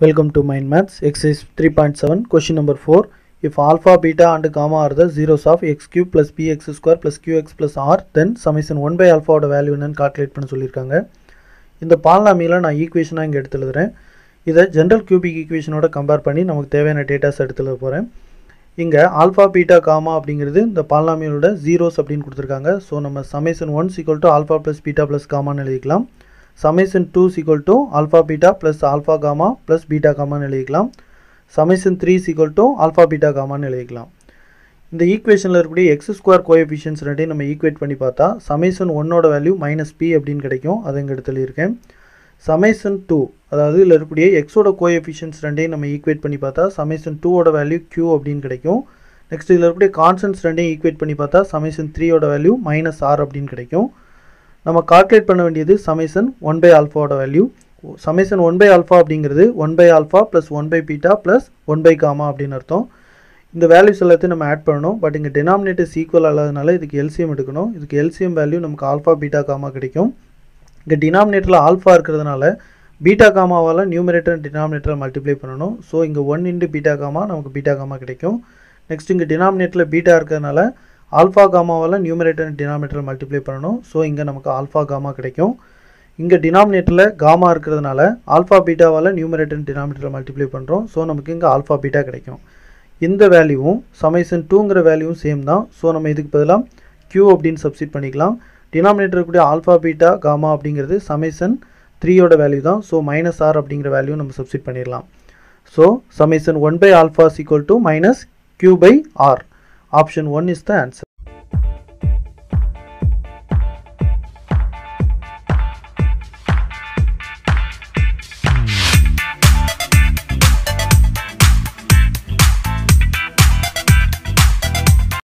Welcome to Mind Maths, exercise 3.7, question number 4. If alpha, beta and gamma are the zeros of x cube plus bx square plus qx plus r, then summation 1 by alpha ஓட value என்னன்னு calculate பண்ண சொல்லியிருக்காங்க. இந்த பால்நாமியில் நான் ஈக்குவேஷனாக இங்கே எடுத்து எழுதுறேன் இதை ஜென்ரல் கியூபிக் ஈக்குவேஷனோட கம்பேர் பண்ணி நமக்கு தேவையான டேட்டாஸ் எடுத்து எழுத போகிறேன் இங்கே ஆல்ஃபா பீட்டா காமா அப்படிங்கிறது இந்த பால்நாமியலோட ஜீரோஸ் அப்படின்னு கொடுத்துருக்காங்க. ஸோ நம்ம summation one equal to alpha plus beta plus காமான்னு எழுதிக்கலாம். Summation two equal to alpha beta plus alpha gamma plus beta காமான்னு எழுதிக்கலாம். Summation three equal to alpha beta காமான்னு எழுதிக்கலாம். இந்த ஈக்குவேஷனில் இருக்கக்கூடிய எக்ஸ் ஸ்கொயர் கோஎஃபிஷியன்ஸ் ரெண்டையும் நம்ம ஈக்குவேட் பண்ணி பார்த்தா சமேசன் ஒன்னோட வேல்யூ மைனஸ் பி அப்படின்னு கிடைக்கும். அதை இங்கே எடுத்து எழுதியிருக்கேன். சமேசன் டூ அதாவது இதில் இருக்கக்கூடிய எக்ஸோட கோஎஃபிஷியன்ஸ் ரெண்டையும் நம்ம ஈக்குவேட் பண்ணி பார்த்தா சமேசன் டூவோட வேல்யூ க்யூ அப்படின்னு கிடைக்கும். நெக்ஸ்ட் இதில் இருக்கக்கூடிய கான்ஸ்டன்ஸ் ரெண்டையும் ஈக்குவேட் பண்ணி பார்த்தா சமேசன் த்ரீயோட வேல்யூ மைனஸ் ஆர் அப்படின்னு கிடைக்கும். நம்ம கால்குலேட் பண்ண வேண்டியது summation one by ஆல்ஃபாவோட value summation one by alpha அப்படிங்கிறது one by alpha plus one by beta plus one by gamma அப்படின்னு அர்த்தம். இந்த வேல்யூஸ் எல்லாத்தையும் நம்ம ஆட் பண்ணணும். பட் இங்கே டினாமினேட்டர்ஸ் ஈக்குவல் ஆகாதனால இதுக்கு எல்சிஎம் எடுக்கணும். இதுக்கு எல்சிஎம் வேல்யூ நமக்கு ஆல்ஃபா பீட்டா காமா கிடைக்கும். இங்கே டினாமினேட்டரில் ஆல்ஃபா இருக்கிறதுனால பீட்டா காமாவால் நியூமரேட்டர் டினாமினேட்டரை மல்டிப்ளை பண்ணணும். ஸோ இங்கே ஒன் இன்ட்டு பீட்டா காமா நமக்கு பீட்டா காமா கிடைக்கும். நெக்ஸ்ட் இங்கே டினாமினேட்டரில் பீட்டா இருக்கிறதுனால ஆல்ஃபா காமாவால் நியூமரேட்டர் டினாமினேட்டர் மல்டிப்ளை பண்ணணும். ஸோ இங்கே நமக்கு ஆல்ஃபா காமா கிடைக்கும். இங்கே டினாமினேட்டரில் காமா இருக்கிறதுனால ஆல்ஃபா பீட்டாவால் நியூமரேட்டர் டினாமினேட்டர் மல்டிப்ளை பண்ணுறோம் ஸோ நமக்கு இங்கே ஆல்ஃபா பீட்டா கிடைக்கும். இந்த வேல்யூவும் சமைசன் டூங்கிற வேல்யூவும் சேம் தான். ஸோ நம்ம இதுக்கு பதிலாக க்யூ அப்படின்னு சப்ஸ்டிட் பண்ணிக்கலாம். டினாமினேட்டர் இருக்கக்கூடிய ஆல்ஃபா பீட்டா காமா அப்படிங்கிறது சமைசன் த்ரீயோட வேல்யூ தான். ஸோ மைனஸ் ஆர் அப்படிங்கிற வேல்யூ நம்ம சப்ஸ்டிட் பண்ணிடலாம். So summation one by alpha equal to minus q by r option one is the answer